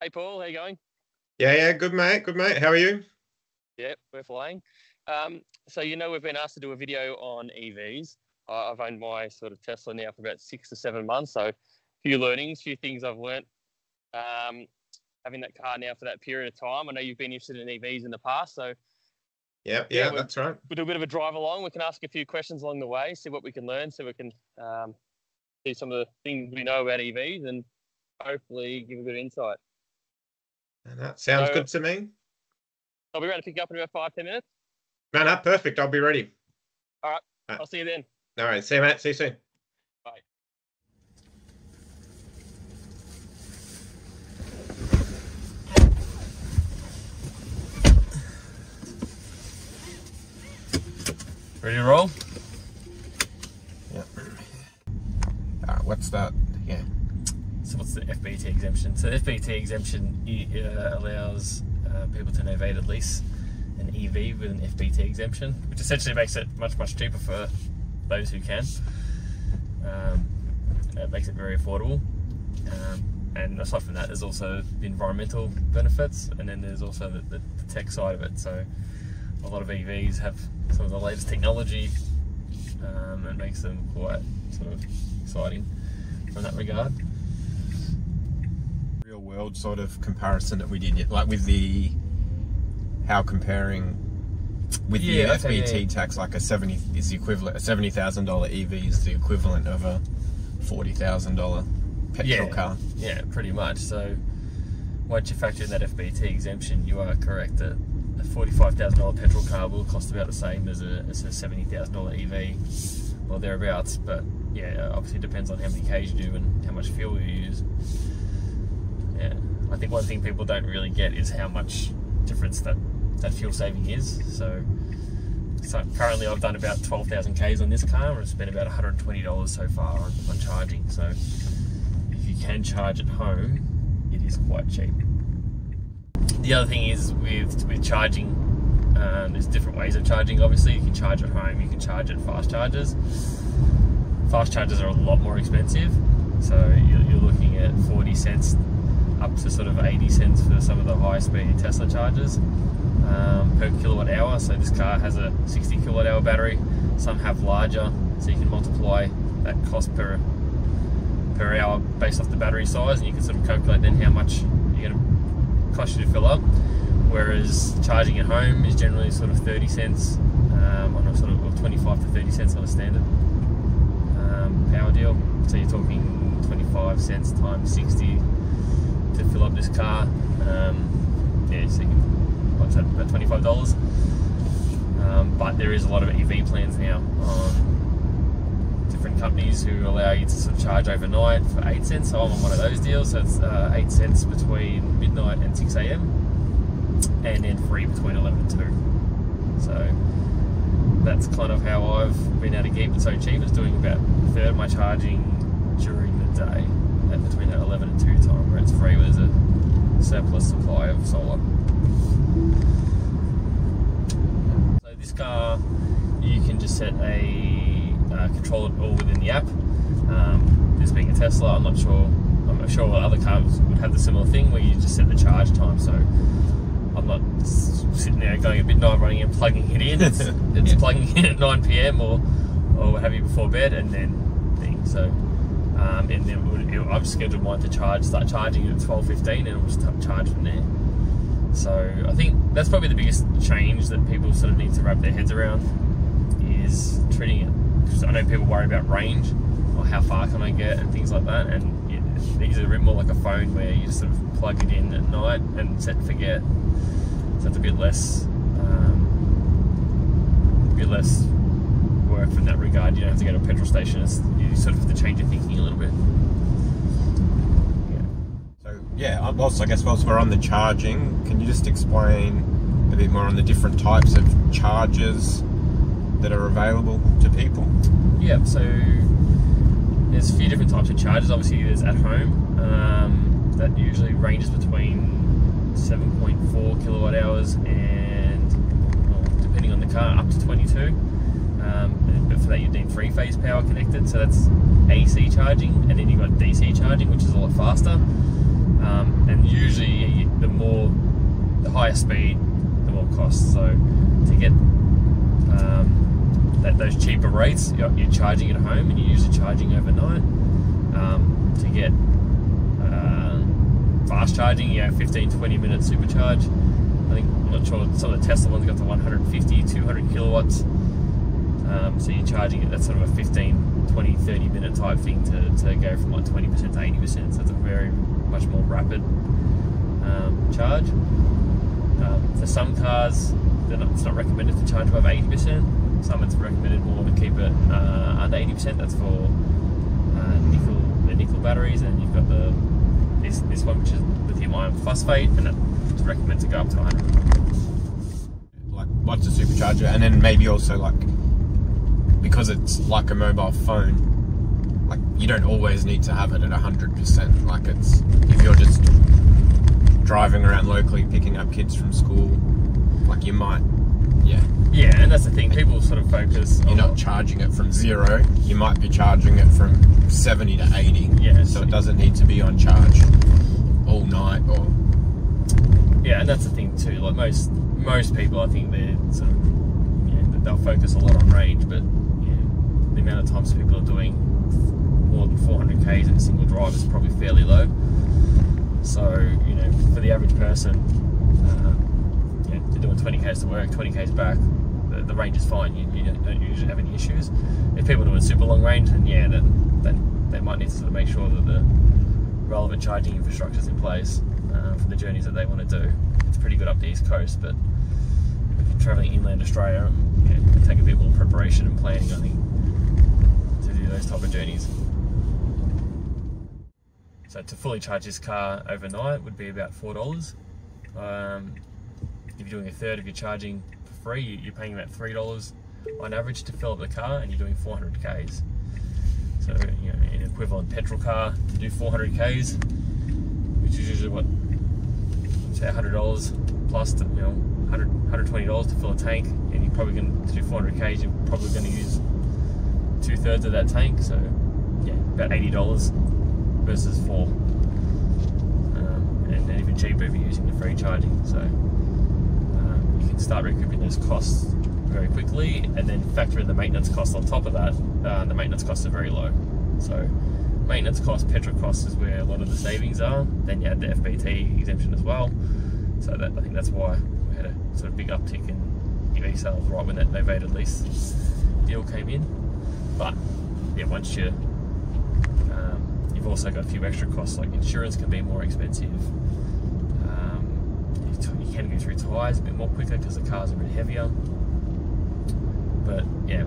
Hey, Paul, how you going? Yeah, yeah, good mate, good mate. How are you? Yeah, we're flying. Um, so you know we've been asked to do a video on EVs. I- I've owned my sort of Tesla now for about six to seven months, so a few learnings, few things I've learnt. Um, having that car now for that period of time. I know you've been interested in EVs in the past, so Yeah, Yeah, that's right. we'll do a bit of a drive along. We can ask a few questions along the way, see what we can learn, so we can um, see some of the things we know about EVs, and hopefully give a good insight. And that sounds So- good to me. I'll be ready to pick you up in about five ten minutes. Man up, perfect. I'll be ready. All right. I'll see you then. All right, see you, mate. See you soon. Bye. Ready to roll? Yeah. All right, what's that? Yeah. So what's the FBT exemption? So FBT exemption uh, allows uh, people to novate at least an EV with an FBT exemption, which essentially makes it much much cheaper for those who can. Um, it makes it very affordable. Um, and aside from that, there's also the environmental benefits, and then there's also the, the, the tech side of it. So a lot of EVs have some of the latest technology, um, and makes them quite sort of exciting from that regard. World sort of comparison that we did, like with the how comparing with Yeah, the okay, FBT yeah. tax, like a seventy is the equivalent. A seventy thousand dollar EV is the equivalent of a forty thousand dollar petrol Yeah. car. Yeah, pretty much. So once you factor in that FBT exemption, you are correct that a forty-five thousand dollar petrol car will cost about the same as a, as a seventy thousand dollar EV or thereabouts. But yeah, obviously it depends on how many k's you do and how much fuel you use. Yeah, I think one thing people don't really get is how much difference that that fuel saving is. So. So currently I've done about 12,000 Ks on this car and I've spent about $120 so far on, on charging. So if you can charge at home, it is quite cheap. The other thing is with with charging, um, there's different ways of charging. Obviously, you can charge at home, you can charge at fast chargers. Fast chargers are a lot more expensive, so you're, you're looking at 40 cents up to sort of 80 cents for some of the high speed Tesla chargers um, per kilowatt hour. So this car has a 60 kilowatt hour battery. Some have larger, so you can multiply that cost per per hour based off the battery size, and you can sort of calculate then how much you're going to cost you to fill up. Whereas charging at home is generally sort of 30 cents um, on a sort of or 25 to 30 cents on a standard um, power deal. So you're talking 25 cents times 60 to fill up this car. Um, yeah, what's that, about $25. Um, but there is a lot of EV plans now different companies who allow you to sort of charge overnight for 8 cents. So I'm on one of those deals, so it's uh, 8 cents between midnight and 6 a.m. and then free between 11 and 2. So that's kind of how I've been able to keep it so cheap. It's doing about a third of my charging during the day at between that 11 and 2 time where it's free where there's a surplus supply of solar. So this car, you can just set a uh, control it all within the app. Um, this being a Tesla, I'm not sure. I'm not sure what other cars would have the similar thing where you just set the charge time. So I'm not sitting there going at midnight running and plugging it in. It's, it's Yeah. plugging in at 9 p.m. or or what have you before bed, and then thing. So um, and then it I've scheduled mine to charge, start charging at 12:15, and it will just charge from there. So I think that's probably the biggest change that people sort of need to wrap their heads around is treating it. 'cause I know people worry about range or how far can I get and things like that, and it, these are a bit more like a phone where you just sort of plug it in at night and set and forget. So it's a bit less, um, a bit less work from that regard. You don't have to go to a petrol station. It's, you sort of have to change your thinking a little bit. So yeah, whilst I guess whilst we're on the charging, can you just explain a bit more on the different types of chargers that are available to people? Yeah, so there's a few different types of chargers. Obviously, there's at home. Um, that usually ranges between 7.4 kilowatt hours and, well, depending on the car, up to 22. Um, but for that, you need three phase power connected. So that's AC charging, and then you've got DC charging, which is a lot faster. Um, and usually, the more, the higher speed, the more cost. So to get um, that, those cheaper rates, you're, you're charging at home and you're usually charging overnight. Um, to get uh, fast charging, yeah, 15 20 minute supercharge. I think, I'm not sure, some of the Tesla ones got to 150, 200 kilowatts. Um, so you're charging it, that's sort of a 15, 20, 30 minute type thing to, to go from like 20% to 80%. So it's a very much more rapid um, charge. Um, for some cars, it's not recommended to charge above 80%. Some it's recommended more to keep it uh, under 80%. That's for uh, nickel, the nickel batteries, and you've got the this this one which is lithium iron phosphate, and it's recommended to go up to 100. like what's a supercharger and then maybe also like because it's like a mobile phone like you don't always need to have it at 100% like it's if you're just driving around locally picking up kids from school like you might yeah Yeah, and that's the thing. People sort of focus. you're not charging it from zero you might be charging it from 70 to 80 Yeah, so it doesn't need to be on charge all night or Yeah, and that's the thing too. Like most most people, I think they're sort of know, they'll focus a lot on range, but the amount of times people are doing more than 400 k's in a single drive is probably fairly low. So you know, for the average person, uh, know, they're doing 20 k's to work, 20 k's back. The, the range is fine. You, you don't, usually have any issues. If people are doing super long range, then yeah, then, then they might need to sort of make sure that the relevant charging infrastructure is in place uh, for the journeys that they want to do. It's pretty good up the east coast, but if you're traveling inland Australia, you take a bit more preparation and planning, I think, those type of journeys. So to fully charge this car overnight would be about four dollars. Um, if you're doing a third of your charging for free, you- you're paying about three dollars on average to fill up the car, and you're doing 400 k's. So you know, an equivalent petrol car to do 400 k's, which is usually what say 100 dollars plus, to, you know, 100 120 dollars to fill a tank, and you're probably going to do 400 k's. You're probably going to use two thirds of that tank, so yeah, about 80 dollars versus four, um, and, and even cheaper if you're using the free charging. So um, you can start recouping those costs very quickly, and then factor in the maintenance costs on top of that. Uh, the maintenance costs are very low, so maintenance costs, petrol costs is where a lot of the savings are. Then you add the FBT exemption as well. So that I think that's why we had a sort of big uptick in EV sales right when that novated lease deal came in. But yeah, once you um, you've also got a few extra costs like insurance can be more expensive. Um, you, you can go through tyres a bit more quicker because the cars are a bit heavier. But yeah,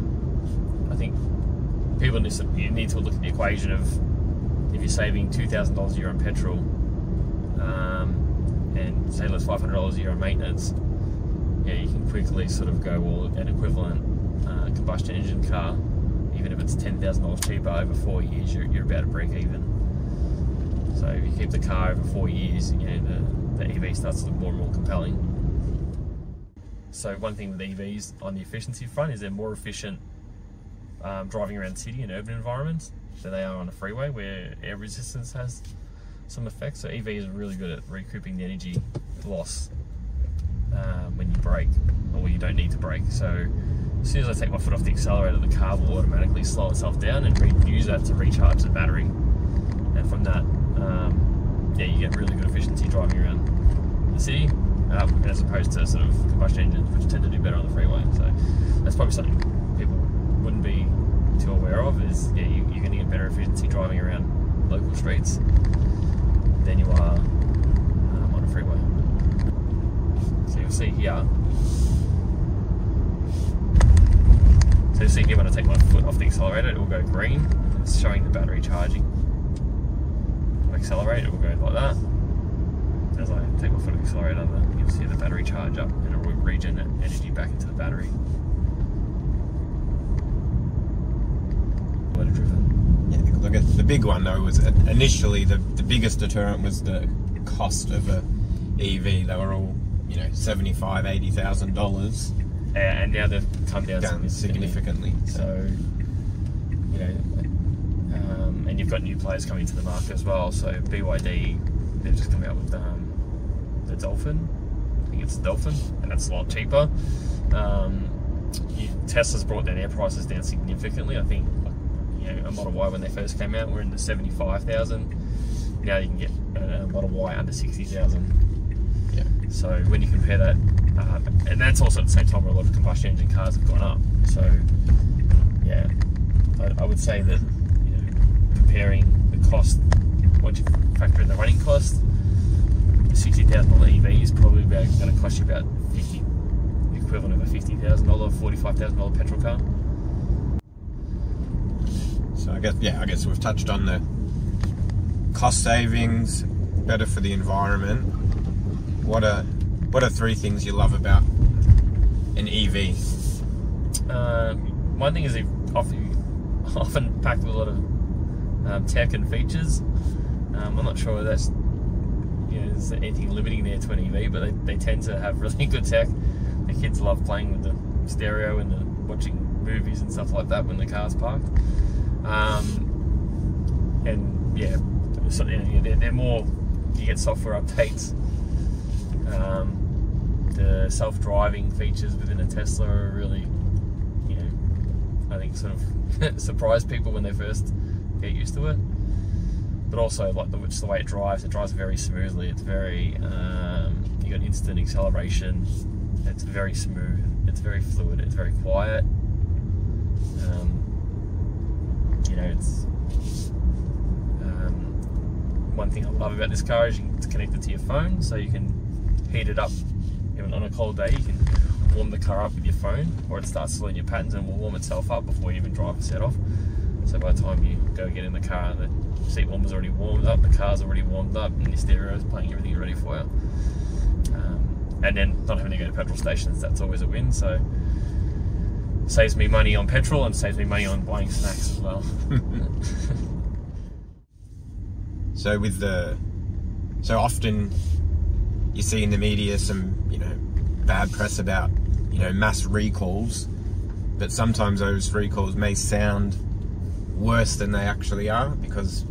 I think people need to, you need to look at the equation of if you're saving two thousand dollars a year on petrol, um, and say less five hundred dollars a year on maintenance, yeah, you can quickly sort of go well an equivalent uh, combustion engine car, even if it's ten thousand dollars cheaper over four years, you're, you're about to break even. So if you keep the car over four years, you know the, the EV starts to look more and more compelling. So one thing with EVs on the efficiency front is they're more efficient um, driving around city and urban environments than they are on a freeway where air resistance has some effect. So EVs are really good at recouping the energy loss um, when you brake or when you don't need to brake. So as soon as I take my foot off the accelerator, the car will automatically slow itself down and use that to recharge the battery. And from that, um, yeah, you get really good efficiency driving around the city um, as opposed to sort of combustion engines, which tend to do better on the freeway. So that's probably something people wouldn't be too aware of. Is yeah, you, you're going to get better efficiency driving around local streets than you are um, on a freeway. So you'll see here. So you see here when I take my foot off the accelerator, it will go green. It's showing the battery charging. I accelerate, it will go like that. As I take my foot off the accelerator, you'll see the battery charge up and it will regen that energy back into the battery. Yeah, look at the big one though was initially the, the biggest deterrent was the cost of a EV. They were all you know seventy five, eighty thousand dollars And, now they've come down, down significantly. significantly. So, you know, um, and you've got new players coming to the market as well. So BYD they've just come out with um, the Dolphin. I think it's the Dolphin, and that's a lot cheaper. Um, you, Tesla's brought their prices down significantly. I think you know a Model Y when they first came out were in the seventy-five thousand. Now you can get a Model Y under sixty thousand. Yeah. So when you compare that, uh, and that's also at the same time where a lot of combustion engine cars have gone up. So yeah, I, I would say that you know comparing the cost once you factor in the running cost, sixty thousand dollar EV is probably going to cost you about fifty, equivalent of a fifty thousand dollar, forty five thousand dollar petrol car. So I guess yeah, I guess we've touched on the cost savings, better for the environment. What are what are three things you love about an EV? Um, one thing is they've often, often packed with a lot of um, tech and features. Um, I'm not sure whether that's you know, anything limiting there to an EV, but they, they tend to have really good tech. The kids love playing with the stereo and the, watching movies and stuff like that when the car's parked. Um, and yeah, so, you know, they're, they're more. You get software updates. Um, the self-driving features within a Tesla are really, you know, I think sort of surprise people when they first get used to it. But also, like the, just the way it drives, it drives very smoothly. It's very, um, you got instant acceleration. It's very smooth. It's very fluid. It's very quiet. Um, you know, it's um, one thing I love about this car is you can connect it to your phone, so you can heat it up. On a cold day, you can warm the car up with your phone, or it starts slowing your patterns and will warm itself up before you even drive the set off. So by the time you go get in the car, the seat warmer's already warmed up, the car's already warmed up, and your stereo is playing everything ready for you. Um, and then not having to go to petrol stations, that's always a win. So saves me money on petrol and saves me money on buying snacks as well. So with the so often you see in the media some you know bad press about you know mass recalls, but sometimes those recalls may sound worse than they actually are because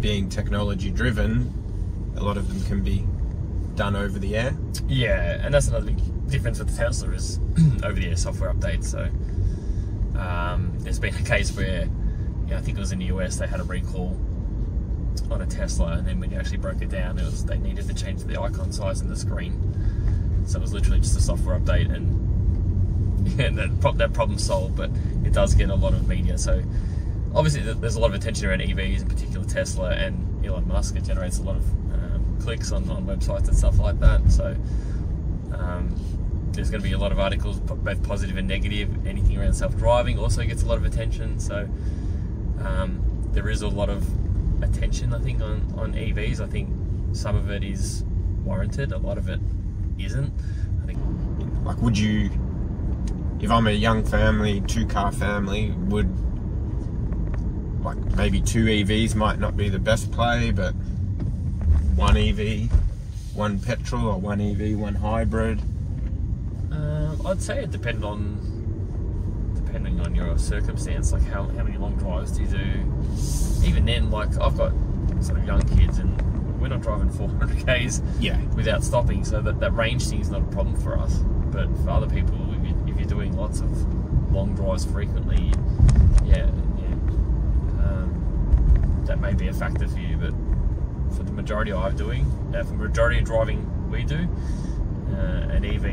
being technology driven, a lot of them can be done over the air. Yeah, and that's another big difference with the Tesla is over-the-air software updates. So um, there's been a case where, I think it was in the US, they had a recall on a Tesla, and then when you actually broke it down, it was they needed to change the icon size in the screen. So it was literally just a software update, and, and that, pro- that problem solved. But it does get a lot of media. So obviously, there's a lot of attention around EVs, in particular Tesla and Elon Musk. It generates a lot of um, clicks on, on websites and stuff like that. So um, there's going to be a lot of articles, both positive and negative. Anything around self-driving also gets a lot of attention. So um, there is a lot of attention, I think, on, on EVs. I think some of it is warranted, a lot of it isn't. Like, would you, if I'm a young family, two car family, would like maybe two EVs might not be the best play, but one EV, one petrol, or one EV, one hybrid. uh, I'd say it depends on depending on your circumstance, like how, how many long drives do you do. Even then, like I've got sort of young kids and we're not driving 400 k's Yeah. without stopping, so that, that range thing is not a problem for us. But for other people, if, you, if you're doing lots of long drives frequently, yeah, yeah, um, that may be a factor for you. But for the majority I'm doing, uh, for the majority of driving we do, uh, an EV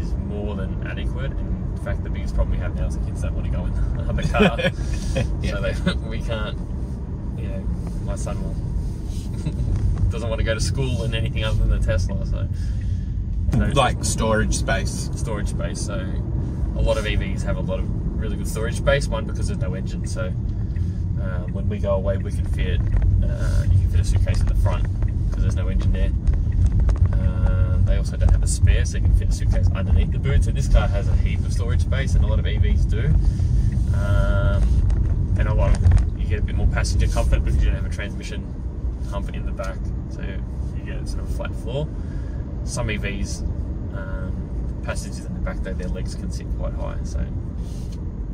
is more than adequate. And in fact, the biggest problem we have now is the kids don't want to go in the car, Yeah. so they, we can't. You know, my son will doesn't want to go to school in anything other than the Tesla. So, like storage space. storage space. So, a lot of EVs have a lot of really good storage space. One because there's no engine. So, uh, when we go away, we can fit uh, you can fit a suitcase in the front because there's no engine there. Uh, they also don't have a spare, so you can fit a suitcase underneath the boot. So this car has a heap of storage space, and a lot of EVs do. Um, and a lot of you get a bit more passenger comfort because you don't have a transmission hump in the back, so you get sort of flat floor. Some EVs, um, passengers in the back, though, their legs can sit quite high, so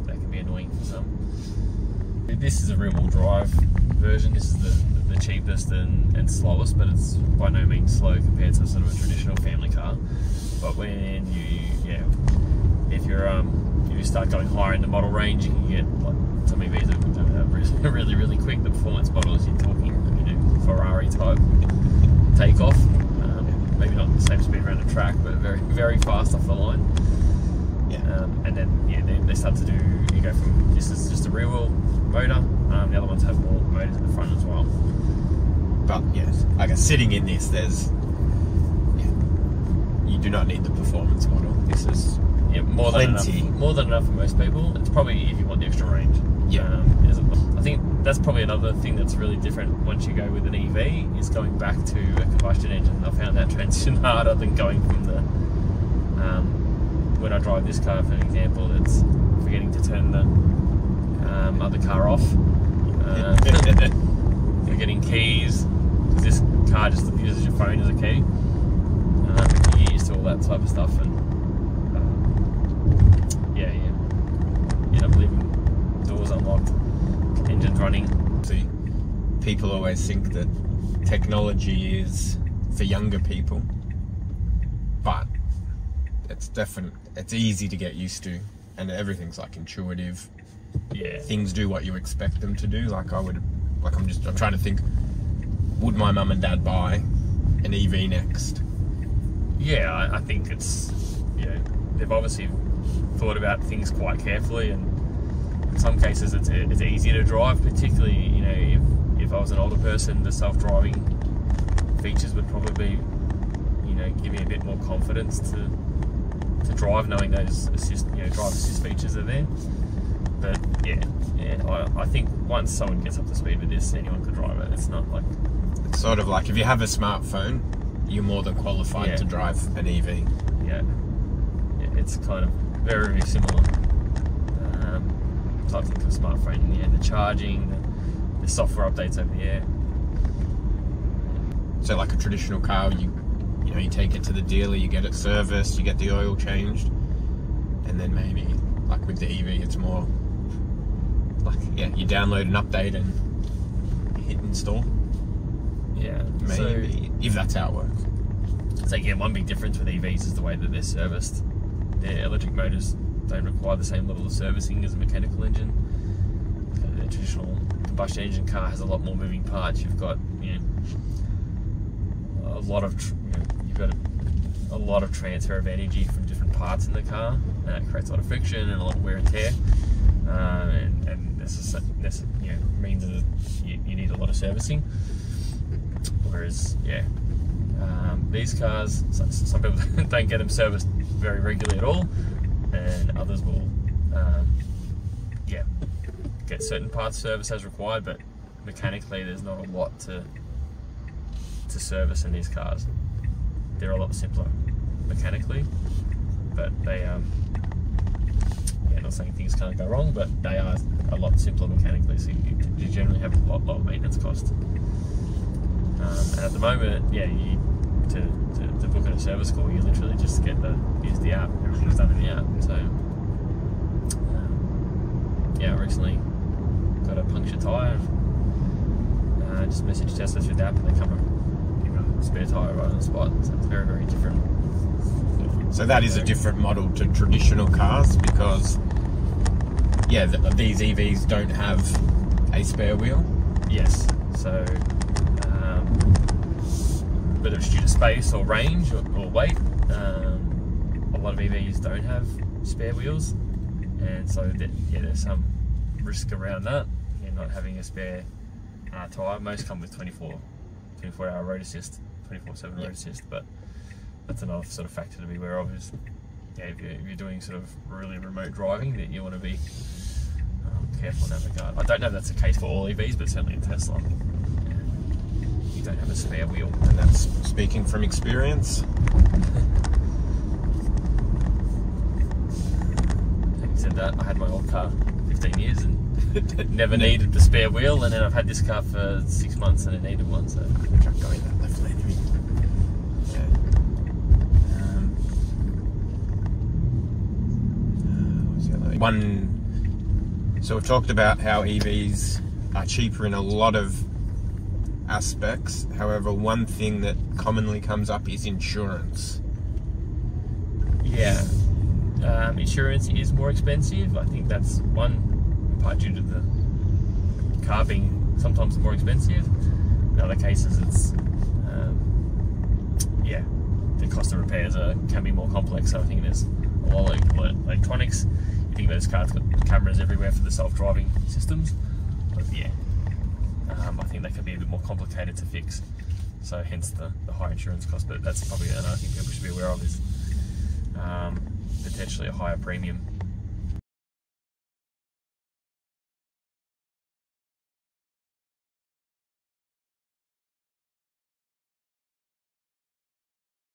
that can be annoying for some. This is a rear-wheel drive version. This is the, the cheapest and, and slowest, but it's by no means slow compared to sort of a traditional family car. But when you, yeah, if you're um, if you start going higher in the model range, you can get like some EVs that are really, really, quick. The performance models you're talking, Ferrari type takeoff. Um, maybe not the same speed around the track, but very, very fast off the line. Yeah. Um, and then yeah, they, they start to do. You go from this is just a rear wheel motor. Um, the other ones have more motors at the front as well. But yes, I guess sitting in this, there's yeah, you do not need the performance model. This is more Plenty. than enough. More than enough for most people. It's probably if you want the extra range. Yeah. Um, I think that's probably another thing that's really different once you go with an EV is going back to a combustion engine. I found that transition harder than going from the. Um, when I drive this car, for an example, it's forgetting to turn the um, other car off. Uh, forgetting keys. This car just uses your phone as a key. Um, you get used to all that type of stuff, and um, yeah, yeah, you end up doors unlocked, engines running. See, people always think that technology is for younger people, but it's definite. It's easy to get used to, and everything's like intuitive. Yeah, Things do what you expect them to do. Like I would, like I'm just I'm trying to think. Would my mum and dad buy an EV next? yeah. I, I think it's you know they've obviously thought about things quite carefully, and in some cases it's it's easier to drive. Particularly you know if if I was an older person, the self-driving features would probably you know give me a bit more confidence to to drive, knowing those assist you know drive assist features are there. But yeah, yeah, I, I think once someone gets up to speed with this, anyone could drive it. It's not like It's sort of like if you have a smartphone, you're more than qualified Yeah. to drive an EV. yeah, yeah it's kind of very, very similar um, type thing to a smartphone. Yeah, the charging, the, the software updates over the air. So like a traditional car, you you know you take it to the dealer, you get it serviced, you get the oil changed, and then maybe like with the EV, it's more like yeah, you download an update and hit install. Yeah, Maybe if that's how it works. So, so yeah, one big difference with EVs is the way that they're serviced. Their electric motors don't require the same level of servicing as a mechanical engine. A traditional combustion engine car has a lot more moving parts. You've got you know a lot of you know, you've got a, a lot of transfer of energy from different parts in the car, and that creates a lot of friction and a lot of wear and tear. Um, and, and this is this you know means that you, you need a lot of servicing. Whereas, yeah, um, these cars, some people don't get them serviced very regularly at all, and others will, um, yeah, get certain parts serviced as required, but mechanically there's not a lot to to service in these cars. They're a lot simpler mechanically, but they, um, yeah, not saying things can't go wrong, but they are a lot simpler mechanically, so you, you generally have a lot lower maintenance cost. Um, and at the moment, yeah, you to, to, to book in a service call, you literally just get the use the app. Everything's done in the app. So um, yeah, recently got a punctured tire. Uh, just message Tesla through the app, and they come and give a spare tire right on the spot. So it's very very different. So that is a different model to traditional cars because yeah, th- these EVs don't have a spare wheel. Yes. So, whether it's due to space or range or, or weight, um, a lot of EVs don't have spare wheels, and so that, yeah, there's some risk around that. Yeah, not having a spare uh, tire. Most come with 24, 24 hour road assist, 24/7 road Yeah. assist, but that's another sort of factor to be aware of. Is yeah, if you're, if you're doing sort of really remote driving, that you want to be um, careful in that regard. I don't know if that's the case for all EVs, but certainly in Tesla, don't have a spare wheel. And that's speaking from experience. Having said that, I had my old car 15 years and never needed the spare wheel, and then I've had this car for six months and it needed one. So Truck going that left lane. Um, uh, One. So we've talked about how EVs are cheaper in a lot of aspects. However, one thing that commonly comes up is insurance. Yeah, um, insurance is more expensive. I think that's one part due to the car being sometimes more expensive. In other cases, it's um, yeah, the cost of repairs are, can be more complex. So I think there's a lot of electronics. You think about those cars got cameras everywhere for the self-driving systems, but yeah, um, I think they can be a bit more complicated to fix. So hence the, the high insurance cost. But that's probably another thing people should be aware of is um, potentially a higher premium